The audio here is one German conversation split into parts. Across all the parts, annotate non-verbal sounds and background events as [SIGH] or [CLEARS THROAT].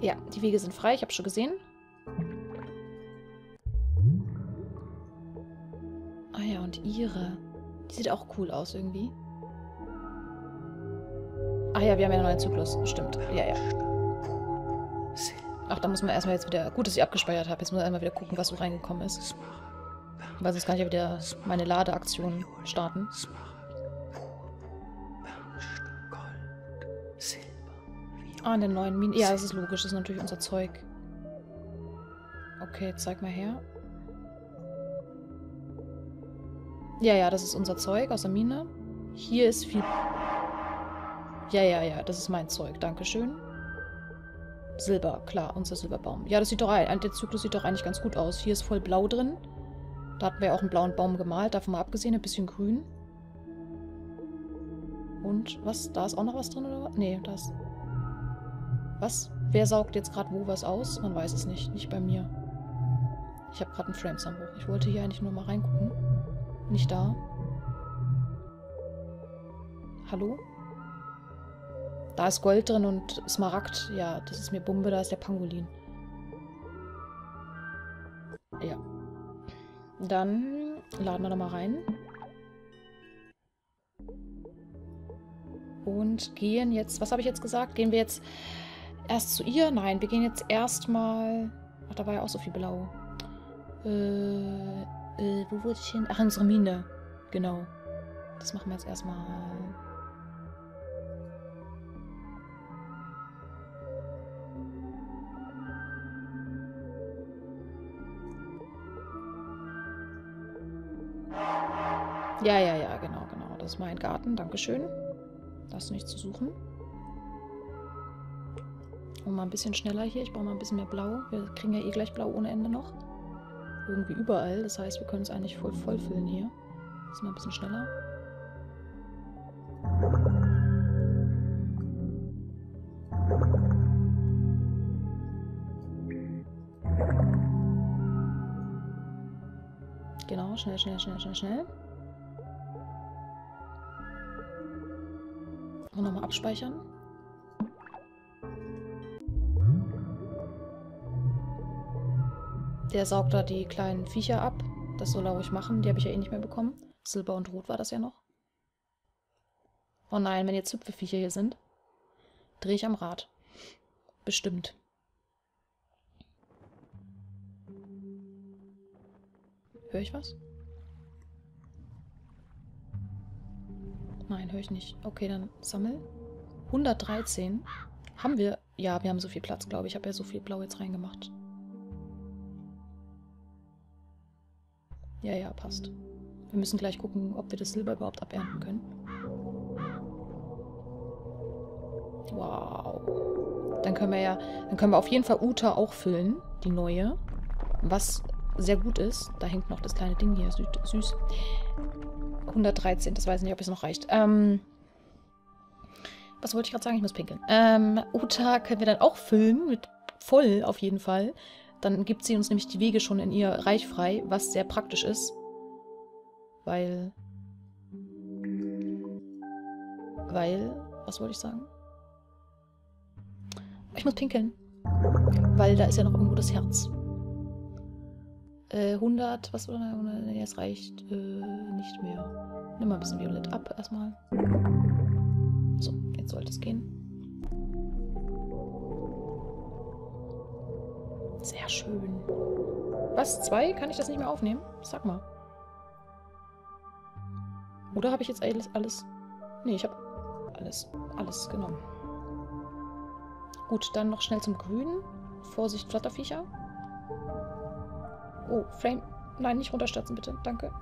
Ja, die Wege sind frei. Ich habe schon gesehen. Ah ja, und ihre. Die sieht auch cool aus irgendwie. Ah ja, wir haben ja einen neuen Zyklus. Stimmt. Ja, ja. Ach, da muss man erstmal jetzt wieder... Gut, dass ich abgespeichert habe. Jetzt muss man einmal wieder gucken, was so reingekommen ist. Weil sonst kann ich ja wieder meine Ladeaktion starten. Ah, in den neuen Minen. Ja, das ist logisch. Das ist natürlich unser Zeug. Okay, zeig mal her. Ja, ja, das ist unser Zeug aus der Mine. Hier ist viel... Ja, ja, ja, das ist mein Zeug. Dankeschön. Silber, klar, unser Silberbaum. Ja, das sieht doch der Zyklus sieht doch eigentlich ganz gut aus. Hier ist voll blau drin. Da hatten wir auch einen blauen Baum gemalt, davon mal abgesehen, ein bisschen grün. Und was? Da ist auch noch was drin, oder was? Nee, da ist... Was? Wer saugt jetzt gerade wo was aus? Man weiß es nicht. Nicht bei mir. Ich habe gerade einen Framezusammenbruch. Ich wollte hier eigentlich nur mal reingucken. Nicht da. Hallo? Da ist Gold drin und Smaragd. Ja, das ist mir Bumbe, da ist der Pangolin. Ja. Dann laden wir da mal rein. Und gehen jetzt... Was habe ich jetzt gesagt? Gehen wir jetzt erst zu ihr? Nein, wir gehen jetzt erstmal... Ach, da war ja auch so viel Blau. Äh, äh, wo wurde ich hin? Ach, in unsere Mine. Genau. Das machen wir jetzt erstmal... Ja, ja, ja, genau, genau. Das ist mein Garten. Dankeschön. Da ist nichts zu suchen. Und mal ein bisschen schneller hier. Ich brauche mal ein bisschen mehr Blau. Wir kriegen ja eh gleich Blau ohne Ende noch. Irgendwie überall. Das heißt, wir können es eigentlich voll vollfüllen hier. Ist mal ein bisschen schneller. Genau, schnell, schnell, schnell, schnell, schnell. Und nochmal abspeichern. Der saugt da die kleinen Viecher ab. Das soll er ruhig machen. Die habe ich ja eh nicht mehr bekommen. Silber und Rot war das ja noch. Oh nein, wenn jetzt Züpfeviecher hier sind, drehe ich am Rad. Bestimmt. Höre ich was? Nein, höre ich nicht. Okay, dann sammel. 113. Haben wir... Ja, wir haben so viel Platz, glaube ich. Ich habe ja so viel Blau jetzt reingemacht. Ja, ja, passt. Wir müssen gleich gucken, ob wir das Silber überhaupt abernten können. Wow. Dann können wir ja... Dann können wir auf jeden Fall Uta auch füllen. Die neue. Was sehr gut ist. Da hängt noch das kleine Ding hier. Süß. 113. Das weiß ich nicht, ob es noch reicht. Ähm, was wollte ich gerade sagen? Ich muss pinkeln. Ähm, Uta können wir dann auch füllen. Mit voll auf jeden Fall. Dann gibt sie uns nämlich die Wege schon in ihr Reich frei, was sehr praktisch ist. Weil... Weil... Was wollte ich sagen? Ich muss pinkeln. Weil da ist ja noch irgendwo das Herz. Äh, 100, was oder? Nee, es reicht äh, nicht mehr. Nimm mal ein bisschen Violett ab erstmal. So, jetzt sollte es gehen. Sehr schön. Was? Zwei? Kann ich das nicht mehr aufnehmen? Sag mal. Oder habe ich jetzt alles, alles... Nee, ich habe alles, alles genommen. Gut, dann noch schnell zum Grünen. Vorsicht, Flatterviecher. Oh, Frame. Nein, nicht runterstürzen, bitte. Danke.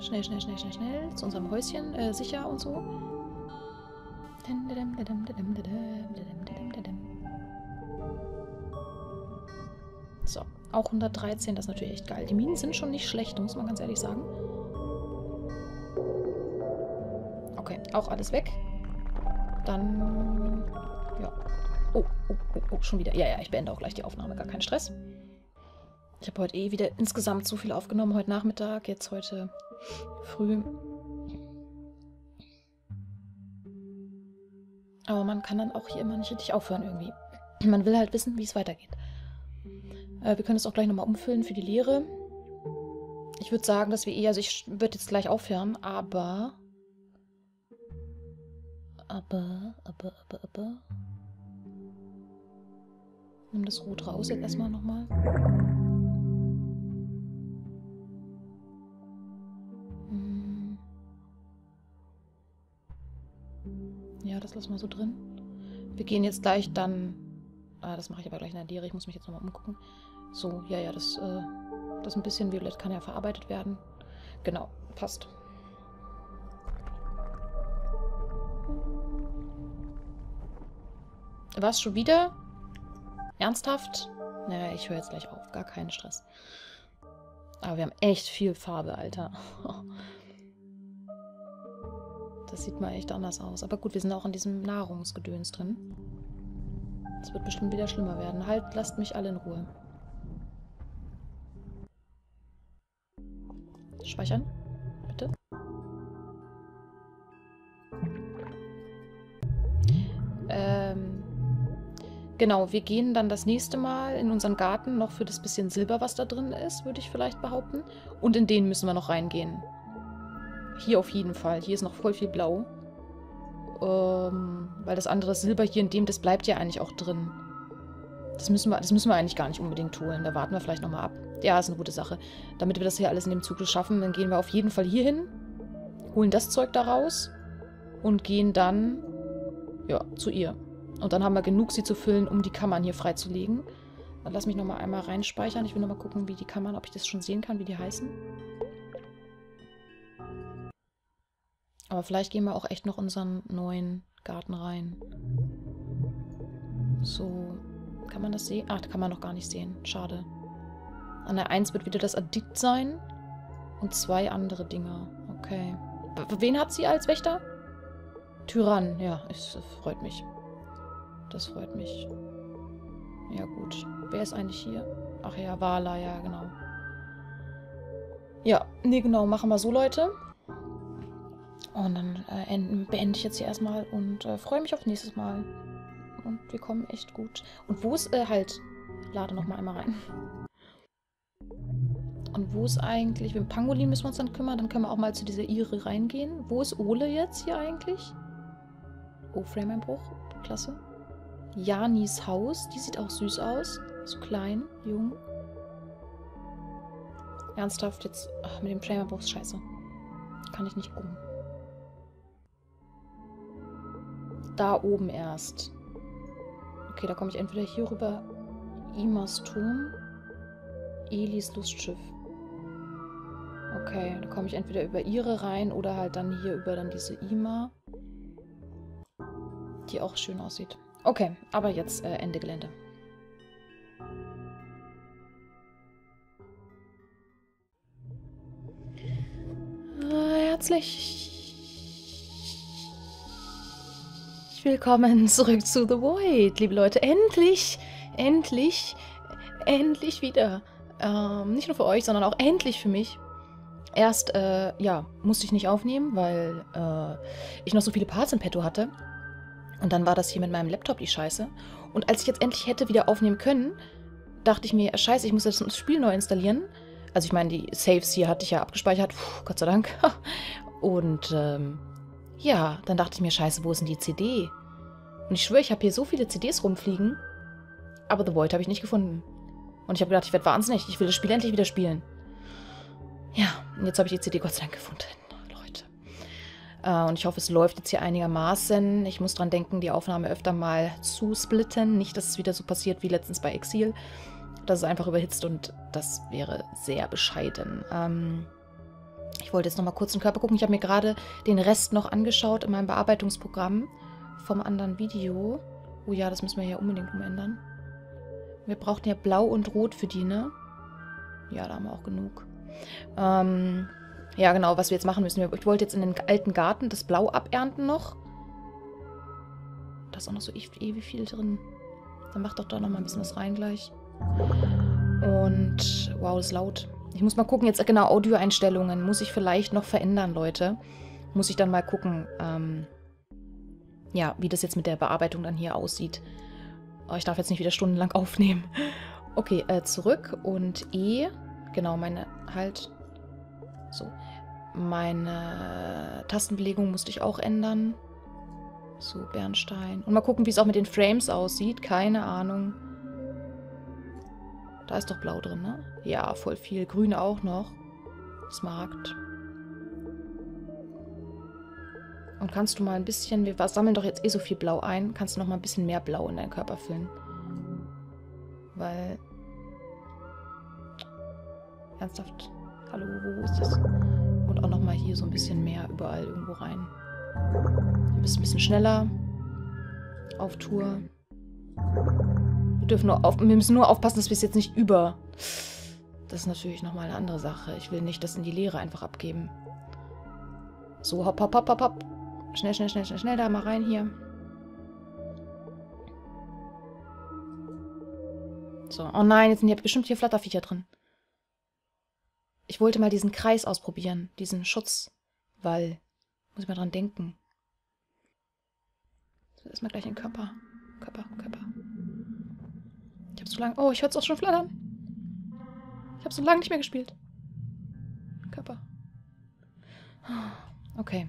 Schnell, schnell, schnell, schnell, schnell. Zu unserem Häuschen. Äh, sicher und so. So, auch 113, das ist natürlich echt geil. Die Minen sind schon nicht schlecht, muss man ganz ehrlich sagen. Okay, auch alles weg. Dann, ja. Oh, oh, oh, oh, schon wieder. Ja, ja, ich beende auch gleich die Aufnahme, gar kein Stress. Ich habe heute eh wieder insgesamt zu viel aufgenommen, heute Nachmittag, jetzt heute früh. Aber man kann dann auch hier immer nicht richtig aufhören irgendwie. Man will halt wissen, wie es weitergeht. Äh, wir können es auch gleich nochmal umfüllen für die Lehre. Ich würde sagen, dass wir eher, also ich würde jetzt gleich aufhören, aber... Aber, aber, aber, aber... Nimm das Rot raus jetzt erstmal nochmal. Hm. Ja, das lassen wir so drin. Wir gehen jetzt gleich dann... Ah, das mache ich aber gleich in der Lehre. Ich muss mich jetzt nochmal umgucken. So, ja, ja, das... Äh das ein bisschen violett kann ja verarbeitet werden. Genau, passt. Was schon wieder? Ernsthaft? Naja, ich höre jetzt gleich auf. Gar keinen Stress. Aber wir haben echt viel Farbe, Alter. [LAUGHS] Das sieht mal echt anders aus. Aber gut, wir sind auch in diesem Nahrungsgedöns drin. Es wird bestimmt wieder schlimmer werden. Halt, lasst mich alle in Ruhe. Speichern. Bitte. Ähm, genau, wir gehen dann das nächste Mal in unseren Garten noch für das bisschen Silber, was da drin ist, würde ich vielleicht behaupten. Und in den müssen wir noch reingehen. Hier auf jeden Fall. Hier ist noch voll viel Blau. Ähm, weil das andere Silber hier in dem, das bleibt ja eigentlich auch drin. Das müssen wir, das müssen wir eigentlich gar nicht unbedingt holen. Da warten wir vielleicht nochmal ab. Ja, ist eine gute Sache. Damit wir das hier alles in dem Zug schaffen, dann gehen wir auf jeden Fall hier hin, holen das Zeug da raus und gehen dann, ja, zu ihr. Und dann haben wir genug, sie zu füllen, um die Kammern hier freizulegen. Dann lass mich nochmal einmal reinspeichern. Ich will nochmal gucken, wie die Kammern, ob ich das schon sehen kann, wie die heißen. Aber vielleicht gehen wir auch echt noch unseren neuen Garten rein. So, kann man das sehen? Ach, kann man noch gar nicht sehen. Schade. An der 1 wird wieder das Addikt sein. Und zwei andere Dinger. Okay. W wen hat sie als Wächter? Tyrann. Ja, es freut mich. Das freut mich. Ja, gut. Wer ist eigentlich hier? Ach ja, Wala, ja, genau. Ja, nee, genau. Machen wir so, Leute. Und dann äh, beende ich jetzt hier erstmal und äh, freue mich auf nächstes Mal. Und wir kommen echt gut. Und wo ist äh, halt... Lade nochmal einmal rein. Und wo ist eigentlich... Mit Pangolin müssen wir uns dann kümmern. Dann können wir auch mal zu dieser Ire reingehen. Wo ist Ole jetzt hier eigentlich? Oh, Frame-Einbruch. Klasse. Janis Haus. Die sieht auch süß aus. So klein, jung. Ernsthaft, jetzt ach, mit dem Frame-Einbruch ist scheiße. Kann ich nicht gucken. Da oben erst. Okay, da komme ich entweder hier rüber Imas Turm, Elis Lustschiff. Okay, da komme ich entweder über ihre rein oder halt dann hier über dann diese Ima. Die auch schön aussieht. Okay, aber jetzt äh, Ende Gelände. Äh, herzlich willkommen zurück zu The Void, liebe Leute. Endlich, endlich, endlich wieder. Ähm, nicht nur für euch, sondern auch endlich für mich. Erst, äh, ja, musste ich nicht aufnehmen, weil äh, ich noch so viele Parts in petto hatte. Und dann war das hier mit meinem Laptop die Scheiße. Und als ich jetzt endlich hätte wieder aufnehmen können, dachte ich mir, scheiße, ich muss jetzt das Spiel neu installieren. Also ich meine, die Saves hier hatte ich ja abgespeichert. Puh, Gott sei Dank. [LAUGHS] Und, ähm, ja, dann dachte ich mir, scheiße, wo ist denn die CD? Und ich schwöre, ich habe hier so viele CDs rumfliegen, aber The Void habe ich nicht gefunden. Und ich habe gedacht, ich werde wahnsinnig, ich will das Spiel endlich wieder spielen. Ja, und jetzt habe ich die CD Gott sei Dank gefunden, Leute. Äh, und ich hoffe, es läuft jetzt hier einigermaßen. Ich muss dran denken, die Aufnahme öfter mal zu splitten. Nicht, dass es wieder so passiert wie letztens bei Exil. Dass es einfach überhitzt und das wäre sehr bescheiden. Ähm, ich wollte jetzt noch mal kurz den Körper gucken. Ich habe mir gerade den Rest noch angeschaut in meinem Bearbeitungsprogramm vom anderen Video. Oh ja, das müssen wir ja unbedingt umändern. Wir brauchten ja blau und rot für die, ne? Ja, da haben wir auch genug. Ähm, ja, genau, was wir jetzt machen müssen. Ich wollte jetzt in den alten Garten das Blau abernten noch. Da ist auch noch so ewig viel drin. Dann mach doch da noch mal ein bisschen was rein gleich. Und, wow, ist laut. Ich muss mal gucken, jetzt genau Audioeinstellungen muss ich vielleicht noch verändern, Leute. Muss ich dann mal gucken, ähm, ja, wie das jetzt mit der Bearbeitung dann hier aussieht. Oh, ich darf jetzt nicht wieder stundenlang [LAUGHS] aufnehmen. Okay, äh, zurück und E. Genau, meine halt. So. Meine Tastenbelegung musste ich auch ändern. So, Bernstein. Und mal gucken, wie es auch mit den Frames aussieht. Keine Ahnung. Da ist doch blau drin, ne? Ja, voll viel. Grün auch noch. Smaragd. Und kannst du mal ein bisschen, wir sammeln doch jetzt eh so viel Blau ein, kannst du noch mal ein bisschen mehr Blau in deinen Körper füllen. Weil... Ernsthaft? Hallo, wo ist das? Und auch noch mal hier so ein bisschen mehr überall irgendwo rein. Du bist ein bisschen schneller. Auf Tour. Wir dürfen nur auf, wir müssen nur aufpassen, dass wir es jetzt nicht über... Das ist natürlich nochmal eine andere Sache. Ich will nicht das in die Leere einfach abgeben. So, hopp, hopp, hopp, hopp, hopp. Schnell, schnell, schnell, schnell, schnell da mal rein hier. So, oh nein, jetzt sind hier bestimmt hier Flatterviecher drin. Ich wollte mal diesen Kreis ausprobieren, diesen Schutzwall. Muss ich mal dran denken. So, erstmal gleich den Körper. Körper, Körper. Ich hab so lange... Oh, ich höre es auch schon flattern. Ich habe so lange nicht mehr gespielt. Körper. Okay.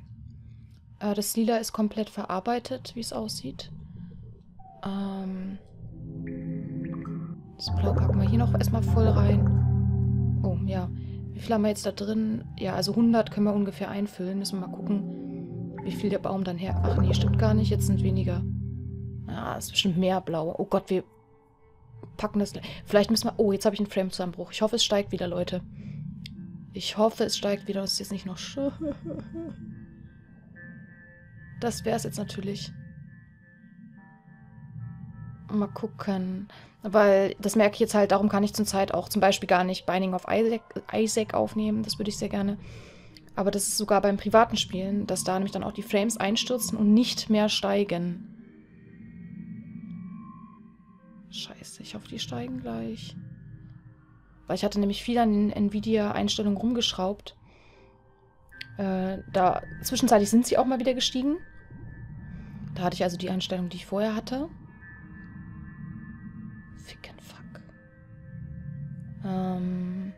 Äh, das Lila ist komplett verarbeitet, wie es aussieht. Ähm, das Blau packen wir hier noch erstmal voll rein. Oh, ja. Wie viel haben wir jetzt da drin? Ja, also 100 können wir ungefähr einfüllen. Müssen wir mal gucken, wie viel der Baum dann her... Ach nee, stimmt gar nicht. Jetzt sind weniger. Ah, ist bestimmt mehr Blau. Oh Gott, wir packen das... Vielleicht müssen wir... Oh, jetzt habe ich einen Frame-Zusammenbruch. Ich hoffe, es steigt wieder, Leute. Ich hoffe, es steigt wieder. Das ist jetzt nicht noch... [LAUGHS] Das wäre es jetzt natürlich. Mal gucken. Weil das merke ich jetzt halt, darum kann ich zur Zeit auch zum Beispiel gar nicht Binding of Isaac, Isaac aufnehmen. Das würde ich sehr gerne. Aber das ist sogar beim privaten Spielen, dass da nämlich dann auch die Frames einstürzen und nicht mehr steigen. Ich hoffe, die steigen gleich. Weil ich hatte nämlich viel an den Nvidia-Einstellungen rumgeschraubt. Äh, da, zwischenzeitlich sind sie auch mal wieder gestiegen. Da hatte ich also die Einstellung, die ich vorher hatte. Ficken fuck. Ähm,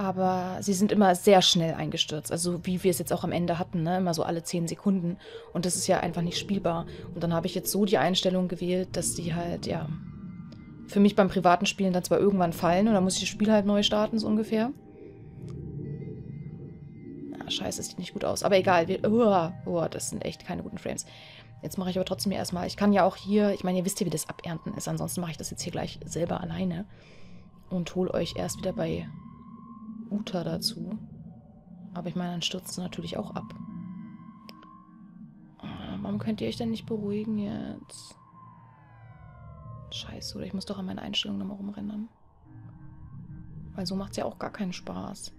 aber sie sind immer sehr schnell eingestürzt. Also wie wir es jetzt auch am Ende hatten, ne? immer so alle 10 Sekunden. Und das ist ja einfach nicht spielbar. Und dann habe ich jetzt so die Einstellung gewählt, dass die halt, ja, für mich beim privaten Spielen dann zwar irgendwann fallen und dann muss ich das Spiel halt neu starten, so ungefähr scheiße, sieht nicht gut aus. Aber egal, wir, oh, oh, das sind echt keine guten Frames. Jetzt mache ich aber trotzdem erstmal, ich kann ja auch hier, ich meine, ihr wisst ja, wie das Abernten ist, ansonsten mache ich das jetzt hier gleich selber alleine und hole euch erst wieder bei Uta dazu. Aber ich meine, dann stürzt es natürlich auch ab. Ah, warum könnt ihr euch denn nicht beruhigen jetzt? Scheiße, oder ich muss doch an meine Einstellungen nochmal rumrennen. Weil so macht es ja auch gar keinen Spaß.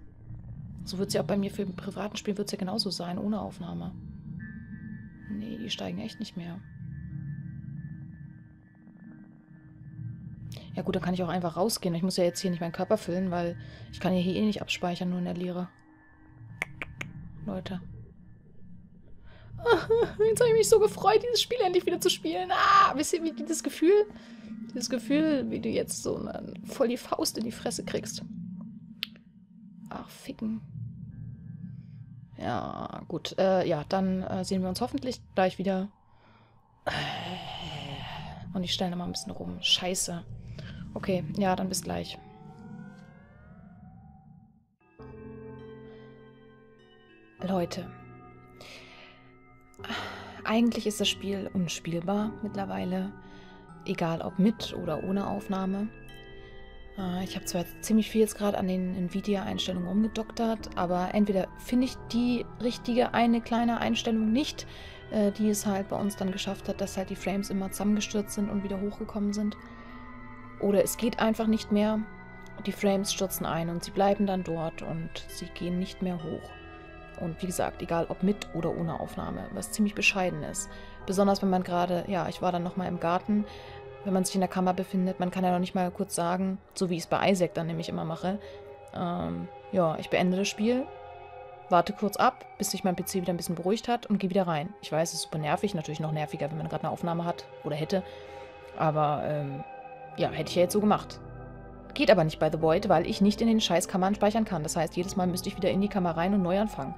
So wird es ja auch bei mir für privaten Spiel wird ja genauso sein, ohne Aufnahme. Nee, die steigen echt nicht mehr. Gut, dann kann ich auch einfach rausgehen. Ich muss ja jetzt hier nicht meinen Körper füllen, weil ich kann ja hier eh nicht abspeichern, nur in der Leere. Leute. [LAUGHS] Jetzt habe ich mich so gefreut, dieses Spiel endlich wieder zu spielen. Ah, wisst ihr, wie dieses Gefühl, dieses Gefühl, wie du jetzt so eine, voll die Faust in die Fresse kriegst. Ach, ficken. Ja, gut. Äh, ja, dann äh, sehen wir uns hoffentlich gleich wieder. Und ich stelle nochmal ein bisschen rum. Scheiße. Okay, ja, dann bis gleich. Leute. Eigentlich ist das Spiel unspielbar mittlerweile. Egal ob mit oder ohne Aufnahme. Äh, ich habe zwar ziemlich viel jetzt gerade an den Nvidia-Einstellungen rumgedoktert, aber entweder finde ich die richtige eine kleine Einstellung nicht, äh, die es halt bei uns dann geschafft hat, dass halt die Frames immer zusammengestürzt sind und wieder hochgekommen sind. Oder es geht einfach nicht mehr. Die Frames stürzen ein und sie bleiben dann dort und sie gehen nicht mehr hoch. Und wie gesagt, egal ob mit oder ohne Aufnahme, was ziemlich bescheiden ist. Besonders wenn man gerade, ja, ich war dann nochmal im Garten, wenn man sich in der Kammer befindet. Man kann ja noch nicht mal kurz sagen, so wie ich es bei Isaac dann nämlich immer mache. Ähm, ja, ich beende das Spiel, warte kurz ab, bis sich mein PC wieder ein bisschen beruhigt hat und gehe wieder rein. Ich weiß, es ist super nervig, natürlich noch nerviger, wenn man gerade eine Aufnahme hat oder hätte. Aber ähm, ja, hätte ich ja jetzt so gemacht. Geht aber nicht bei The Void, weil ich nicht in den Scheißkammern speichern kann. Das heißt, jedes Mal müsste ich wieder in die Kammer rein und neu anfangen.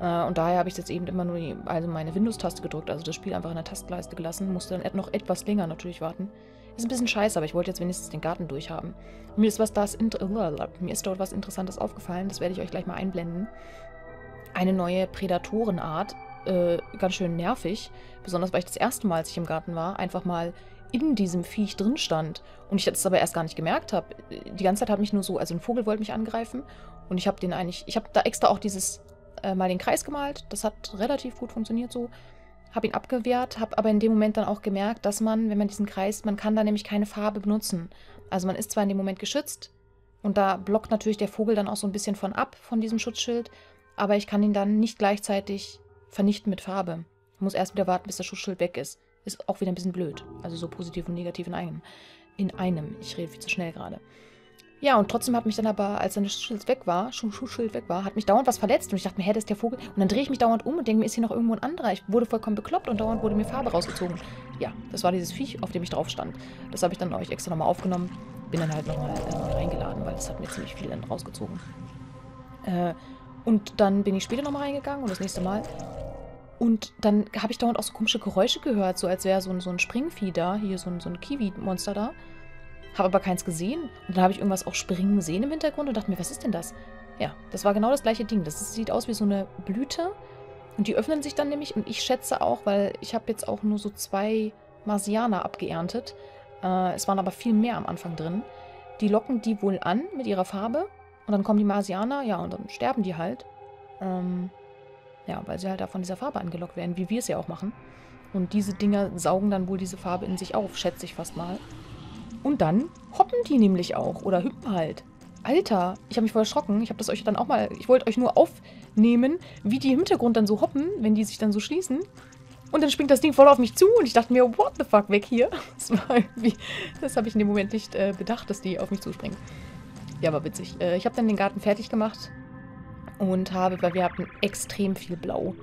Äh, und daher habe ich jetzt eben immer nur die, also meine Windows-Taste gedrückt, also das Spiel einfach in der Tastenleiste gelassen. Musste dann noch etwas länger natürlich warten. Ist ein bisschen scheiße, aber ich wollte jetzt wenigstens den Garten durchhaben. Mir ist, was das [LAUGHS] mir ist dort was Interessantes aufgefallen, das werde ich euch gleich mal einblenden. Eine neue Prädatorenart, äh, ganz schön nervig, besonders weil ich das erste Mal, als ich im Garten war, einfach mal in diesem Viech drin stand und ich das aber erst gar nicht gemerkt habe. Die ganze Zeit hat mich nur so, also ein Vogel wollte mich angreifen und ich habe den eigentlich, ich habe da extra auch dieses äh, mal den Kreis gemalt, das hat relativ gut funktioniert so, habe ihn abgewehrt, habe aber in dem Moment dann auch gemerkt, dass man, wenn man diesen Kreis, man kann da nämlich keine Farbe benutzen. Also man ist zwar in dem Moment geschützt und da blockt natürlich der Vogel dann auch so ein bisschen von ab, von diesem Schutzschild, aber ich kann ihn dann nicht gleichzeitig vernichten mit Farbe. Ich muss erst wieder warten, bis das Schutzschild weg ist. Ist auch wieder ein bisschen blöd. Also so positiv und negativ in einem. In einem. Ich rede viel zu schnell gerade. Ja, und trotzdem hat mich dann aber, als dann das Schutzschild weg war, Schutzschild weg war, hat mich dauernd was verletzt. Und ich dachte mir, hä, das ist der Vogel. Und dann drehe ich mich dauernd um und denke mir, ist hier noch irgendwo ein anderer? Ich wurde vollkommen bekloppt und dauernd wurde mir Farbe rausgezogen. Ja, das war dieses Viech, auf dem ich drauf stand. Das habe ich dann euch extra nochmal aufgenommen. Bin dann halt nochmal äh, reingeladen, weil das hat mir ziemlich viel dann rausgezogen. Äh, und dann bin ich später nochmal reingegangen und das nächste Mal. Und dann habe ich dauernd auch so komische Geräusche gehört, so als wäre so ein, so ein Springvieh da, hier so ein, so ein Kiwi-Monster da. Habe aber keins gesehen. Und dann habe ich irgendwas auch springen sehen im Hintergrund und dachte mir, was ist denn das? Ja, das war genau das gleiche Ding. Das sieht aus wie so eine Blüte. Und die öffnen sich dann nämlich. Und ich schätze auch, weil ich habe jetzt auch nur so zwei Marsianer abgeerntet. Äh, es waren aber viel mehr am Anfang drin. Die locken die wohl an mit ihrer Farbe. Und dann kommen die Marsianer, ja, und dann sterben die halt. Ähm, ja, weil sie halt da von dieser Farbe angelockt werden, wie wir es ja auch machen. Und diese Dinger saugen dann wohl diese Farbe in sich auf, schätze ich fast mal. Und dann hoppen die nämlich auch. Oder hüpfen halt. Alter, ich habe mich voll erschrocken. Ich habe das euch dann auch mal... Ich wollte euch nur aufnehmen, wie die im Hintergrund dann so hoppen, wenn die sich dann so schließen. Und dann springt das Ding voll auf mich zu und ich dachte mir, what the fuck, weg hier. [LAUGHS] Das war irgendwie... Das habe ich in dem Moment nicht äh, bedacht, dass die auf mich zuspringen. Ja, war witzig. Äh, ich habe dann den Garten fertig gemacht und habe, weil wir hatten extrem viel Blau,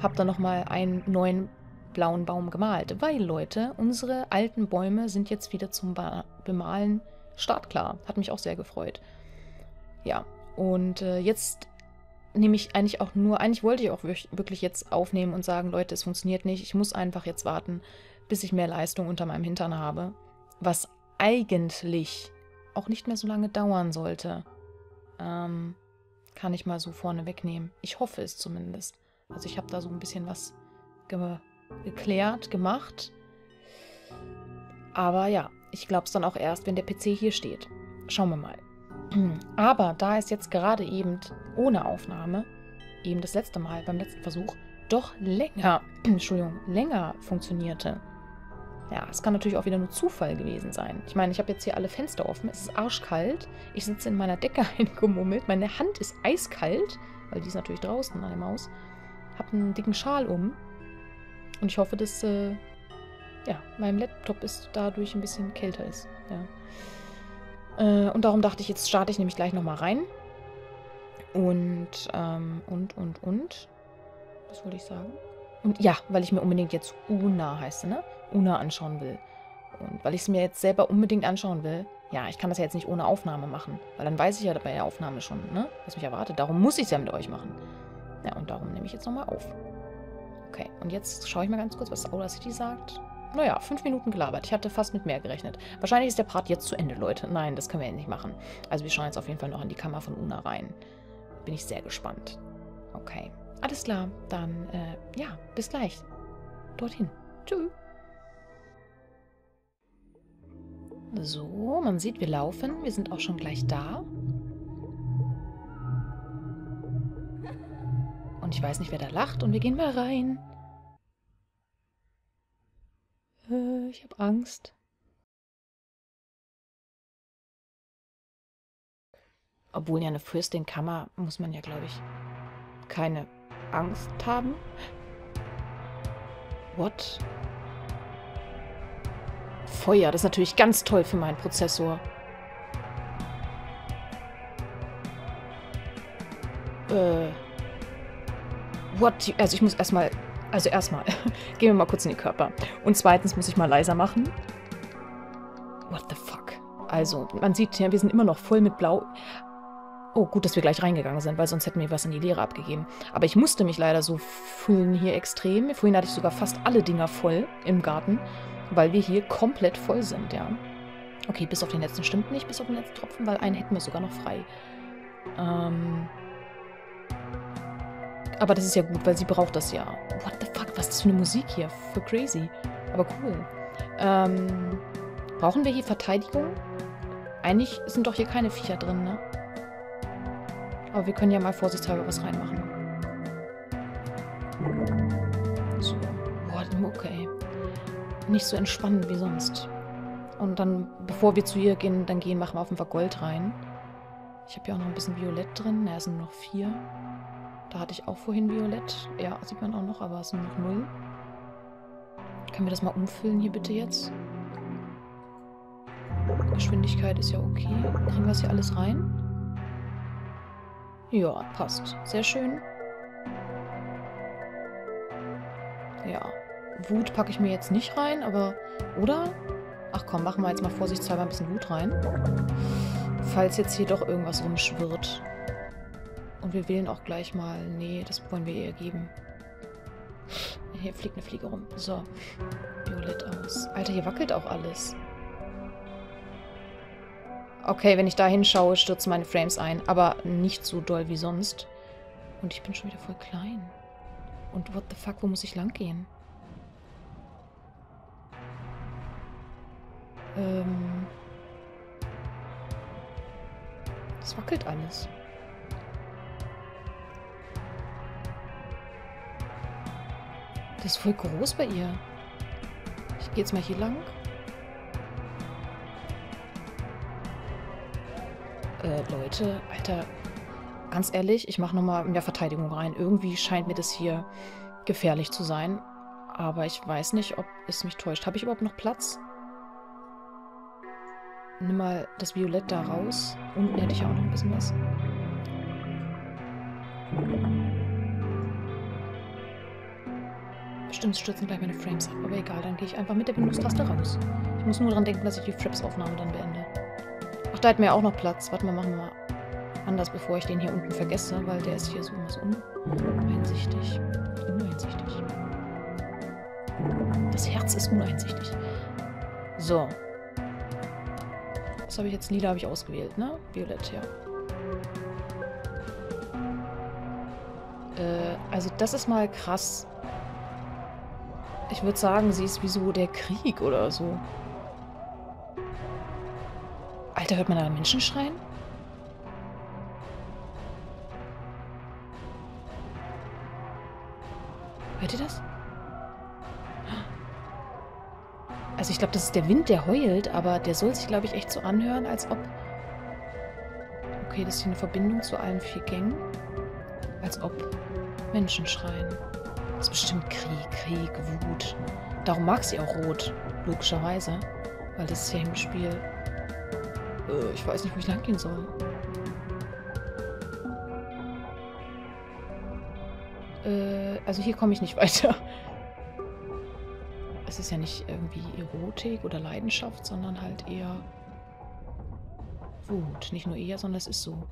habe dann nochmal einen neuen blauen Baum gemalt. Weil, Leute, unsere alten Bäume sind jetzt wieder zum ba Bemalen startklar. Hat mich auch sehr gefreut. Ja, und äh, jetzt nehme ich eigentlich auch nur, eigentlich wollte ich auch wirklich jetzt aufnehmen und sagen, Leute, es funktioniert nicht. Ich muss einfach jetzt warten, bis ich mehr Leistung unter meinem Hintern habe. Was eigentlich auch nicht mehr so lange dauern sollte. Ähm, kann ich mal so vorne wegnehmen. Ich hoffe es zumindest. Also ich habe da so ein bisschen was ge geklärt, gemacht. Aber ja, ich glaube es dann auch erst, wenn der PC hier steht. Schauen wir mal. [CLEARS THROAT] Aber da es jetzt gerade eben ohne Aufnahme, eben das letzte Mal beim letzten Versuch, doch länger, [CLEARS THROAT] Entschuldigung, länger funktionierte. Ja, es kann natürlich auch wieder nur Zufall gewesen sein. Ich meine, ich habe jetzt hier alle Fenster offen, es ist arschkalt, ich sitze in meiner Decke [LAUGHS] eingemummelt, meine Hand ist eiskalt, weil die ist natürlich draußen an der Maus, habe einen dicken Schal um und ich hoffe, dass äh, ja, meinem Laptop ist dadurch ein bisschen kälter ist. Ja. Äh, und darum dachte ich, jetzt starte ich nämlich gleich nochmal rein. Und, ähm, und, und, und. Was wollte ich sagen? Und ja, weil ich mir unbedingt jetzt Una heißt, ne? Una anschauen will. Und weil ich es mir jetzt selber unbedingt anschauen will, ja, ich kann das ja jetzt nicht ohne Aufnahme machen. Weil dann weiß ich ja bei der Aufnahme schon, ne? Was mich erwartet. Darum muss ich es ja mit euch machen. Ja, und darum nehme ich jetzt nochmal auf. Okay, und jetzt schaue ich mal ganz kurz, was Audacity sagt. Naja, fünf Minuten gelabert. Ich hatte fast mit mehr gerechnet. Wahrscheinlich ist der Part jetzt zu Ende, Leute. Nein, das können wir ja nicht machen. Also wir schauen jetzt auf jeden Fall noch in die Kammer von Una rein. Bin ich sehr gespannt. Okay. Alles klar. Dann, äh, ja, bis gleich. Dorthin. Tschüss. So, man sieht, wir laufen. Wir sind auch schon gleich da. Und ich weiß nicht, wer da lacht. Und wir gehen mal rein. Äh, ich habe Angst. Obwohl ja eine Fürstin-Kammer muss man ja, glaube ich, keine Angst haben. What? Feuer, das ist natürlich ganz toll für meinen Prozessor. Äh... What? Also ich muss erstmal... Also erstmal, [LAUGHS] gehen wir mal kurz in die Körper. Und zweitens muss ich mal leiser machen. What the fuck? Also, man sieht ja, wir sind immer noch voll mit Blau. Oh, gut, dass wir gleich reingegangen sind, weil sonst hätten wir was in die Leere abgegeben. Aber ich musste mich leider so füllen hier extrem. Vorhin hatte ich sogar fast alle Dinger voll im Garten, weil wir hier komplett voll sind, ja. Okay, bis auf den letzten stimmt nicht, bis auf den letzten Tropfen, weil einen hätten wir sogar noch frei. Ähm... Aber das ist ja gut, weil sie braucht das ja. What the fuck, was ist das für eine Musik hier? Für crazy. Aber cool. Ähm... Brauchen wir hier Verteidigung? Eigentlich sind doch hier keine Viecher drin, ne? Aber wir können ja mal vorsichtshalber was reinmachen. So. Boah, okay. Nicht so entspannend wie sonst. Und dann, bevor wir zu ihr gehen, dann gehen, machen wir auf jeden Fall Gold rein. Ich habe ja auch noch ein bisschen Violett drin. Ne, es sind noch vier. Da hatte ich auch vorhin Violett. Ja, sieht man auch noch, aber es sind noch null. Können wir das mal umfüllen hier bitte jetzt? Geschwindigkeit ist ja okay. Kriegen wir das hier alles rein? Ja, passt. Sehr schön. Ja. Wut packe ich mir jetzt nicht rein, aber... Oder? Ach komm, machen wir jetzt mal vorsichtshalber ein bisschen Wut rein. Falls jetzt hier doch irgendwas rumschwirrt. Und wir wählen auch gleich mal... Nee, das wollen wir ihr geben. Hier fliegt eine Fliege rum. So. Violett aus. Alter, hier wackelt auch alles. Okay, wenn ich da hinschaue, stürzen meine Frames ein. Aber nicht so doll wie sonst. Und ich bin schon wieder voll klein. Und what the fuck, wo muss ich lang gehen? Ähm... Es wackelt alles. Das ist voll groß bei ihr. Ich gehe jetzt mal hier lang. Äh, Leute, Alter, ganz ehrlich, ich mache nochmal in der Verteidigung rein. Irgendwie scheint mir das hier gefährlich zu sein. Aber ich weiß nicht, ob es mich täuscht. Habe ich überhaupt noch Platz? Nimm mal das Violett da raus. Unten hätte ich auch noch ein bisschen was. Bestimmt stürzen gleich meine Frames ab, aber egal, dann gehe ich einfach mit der Windows-Taste raus. Ich muss nur daran denken, dass ich die Fraps-Aufnahme dann beende. Da hätten wir auch noch Platz. Warte mal, machen wir mal anders, bevor ich den hier unten vergesse, weil der ist hier so was uneinsichtig. Uneinsichtig. Das Herz ist uneinsichtig. So. Was habe ich jetzt? Lila habe ich ausgewählt, ne? Violett, ja. Äh, also das ist mal krass. Ich würde sagen, sie ist wie so der Krieg oder so. Alter, hört man da Menschen schreien? Hört ihr das? Also ich glaube, das ist der Wind, der heult, aber der soll sich, glaube ich, echt so anhören, als ob... Okay, das ist hier eine Verbindung zu allen vier Gängen. Als ob Menschen schreien. Das ist bestimmt Krieg, Krieg, Wut. Darum mag sie auch rot, logischerweise. Weil das ist ja im Spiel... Äh, ich weiß nicht, wo ich lang gehen soll. Äh, also hier komme ich nicht [LAUGHS] weiter es ist ja nicht irgendwie Erotik oder Leidenschaft, sondern halt eher Wut. Nicht nur eher, sondern es ist so.